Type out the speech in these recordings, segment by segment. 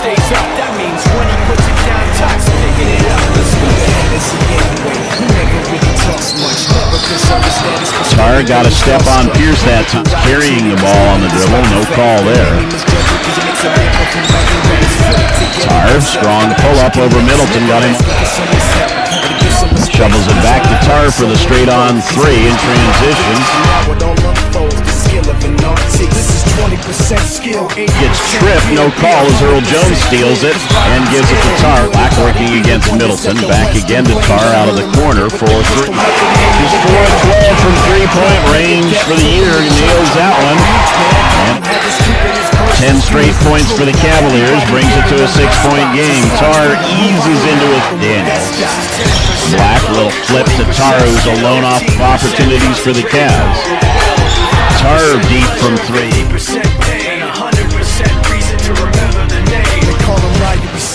stays up. That means when he puts it down, Tox picking it up. Let's go to Hennessy anyway. He never really talks much, never that his Tarr got a step on Pierce that carrying the ball on the dribble. No call there. Tarr, strong pull up over Middleton, got him. Shovels it back to Tarr for the straight on three in transition. Tripped, no call as Earl Jones steals it and gives it to Tarr. Black working against Middleton. Back again to Tarr out of the corner for three. He's 4 12 from three point range for the year. He nails that one. And 10 straight points for the Cavaliers brings it to a six point game. Tarr eases into it. Daniels. Black will flip to Tarr, who's alone off of opportunities for the Cavs. Tarr deep from three.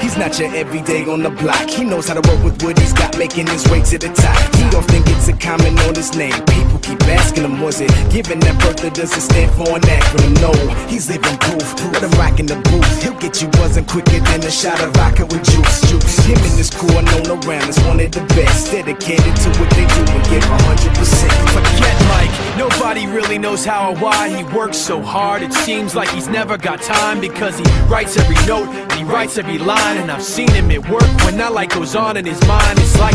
He's not your everyday on the block. He knows how to work with what he's got, making his way to the top. He often gets a comment on his name. People keep asking him, was it giving that birth or does it stand for an acronym? No, he's living proof. Let him rock in the booth. He'll get you buzzing quicker than a shot of vodka with juice. Juice. Him are known around as one of the best. Dedicated to what they do and give 100%. Forget Mike, nobody really knows how or why he works so hard. It seems like he's never got time because he writes every note he writes every line. And I've seen him at work when that light goes on in his mind. It's like